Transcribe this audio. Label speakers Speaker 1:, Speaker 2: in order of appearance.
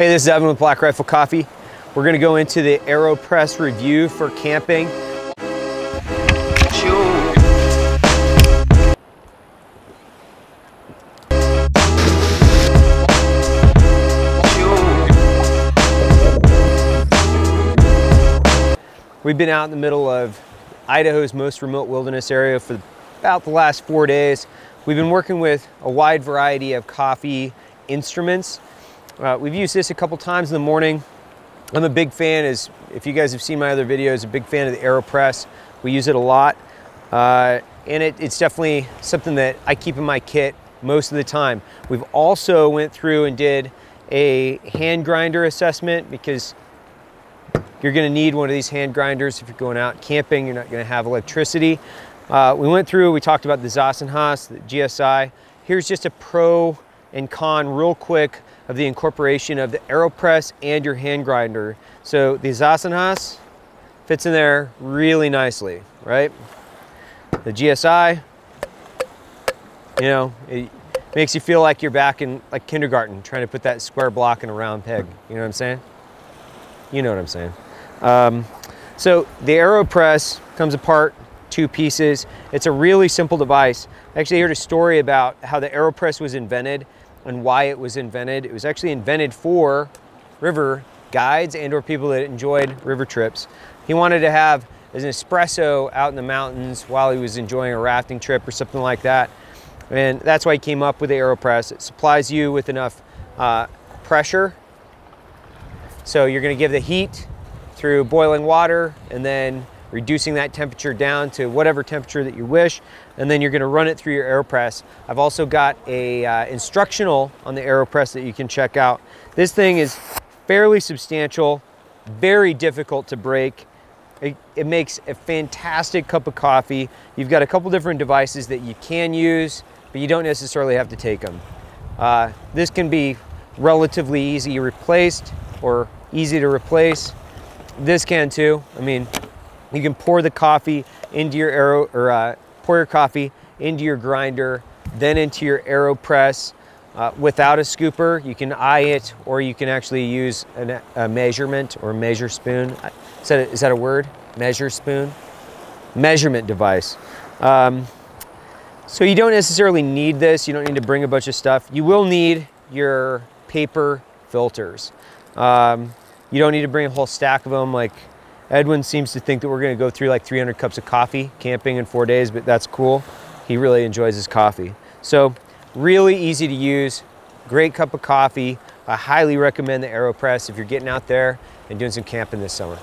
Speaker 1: Hey, this is Evan with Black Rifle Coffee. We're gonna go into the AeroPress review for camping. We've been out in the middle of Idaho's most remote wilderness area for about the last four days. We've been working with a wide variety of coffee instruments. Uh, we've used this a couple times in the morning. I'm a big fan, as if you guys have seen my other videos, a big fan of the AeroPress. We use it a lot. Uh, and it, it's definitely something that I keep in my kit most of the time. We've also went through and did a hand grinder assessment because you're gonna need one of these hand grinders if you're going out camping, you're not gonna have electricity. Uh, we went through, we talked about the Zassenhaus, the GSI. Here's just a pro and con real quick of the incorporation of the AeroPress and your hand grinder. So the Zassenhaus fits in there really nicely, right? The GSI, you know, it makes you feel like you're back in like kindergarten trying to put that square block in a round peg. You know what I'm saying? You know what I'm saying. Um, so the AeroPress comes apart two pieces. It's a really simple device. I actually heard a story about how the AeroPress was invented and why it was invented. It was actually invented for river guides and or people that enjoyed river trips. He wanted to have an espresso out in the mountains while he was enjoying a rafting trip or something like that. And that's why he came up with the AeroPress. It supplies you with enough uh, pressure. So you're gonna give the heat through boiling water and then reducing that temperature down to whatever temperature that you wish, and then you're gonna run it through your AeroPress. I've also got a uh, instructional on the AeroPress that you can check out. This thing is fairly substantial, very difficult to break. It, it makes a fantastic cup of coffee. You've got a couple different devices that you can use, but you don't necessarily have to take them. Uh, this can be relatively easy replaced or easy to replace. This can too. I mean, you can pour the coffee into your aero or uh, pour your coffee into your grinder, then into your AeroPress uh, without a scooper. You can eye it, or you can actually use an, a measurement or measure spoon. Is that, a, is that a word? Measure spoon? Measurement device. Um, so you don't necessarily need this. You don't need to bring a bunch of stuff. You will need your paper filters. Um, you don't need to bring a whole stack of them. Like Edwin seems to think that we're gonna go through like 300 cups of coffee camping in four days, but that's cool. He really enjoys his coffee. So really easy to use, great cup of coffee. I highly recommend the AeroPress if you're getting out there and doing some camping this summer.